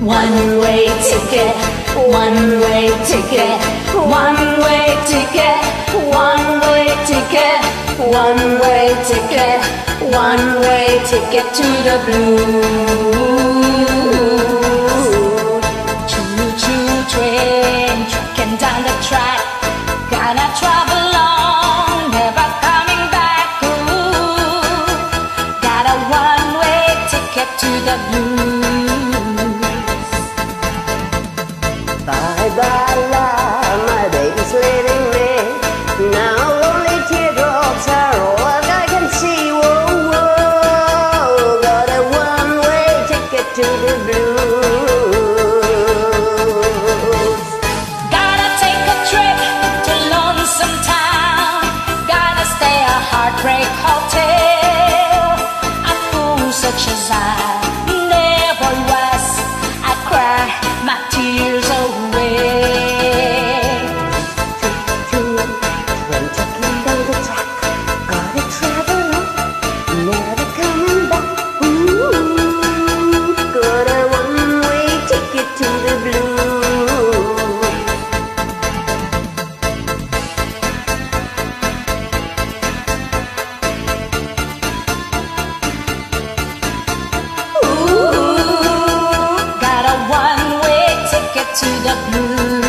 One way ticket, one way ticket, one way ticket, one way ticket, one way ticket, one way ticket to the blue. Choo choo train, trucking down the track, gonna travel on, never coming back. Ooh, got a one way ticket to the blue. To the blues.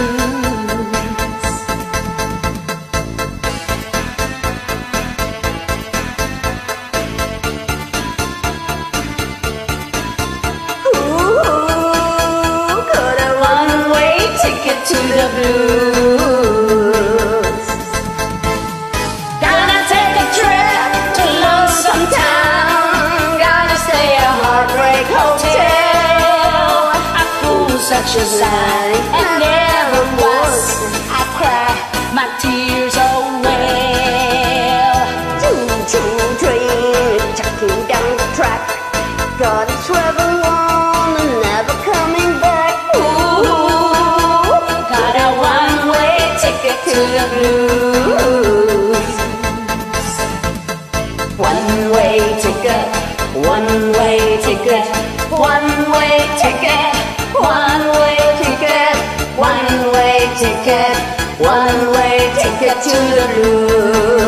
Ooh, got a One-way ticket to the blues. I, never was. I cry my tears away. Two, two, train down the track. And never coming back. Ooh, got a one-way ticket to the blues. One-way ticket, one-way ticket, one-way ticket. One way ticket to the blue.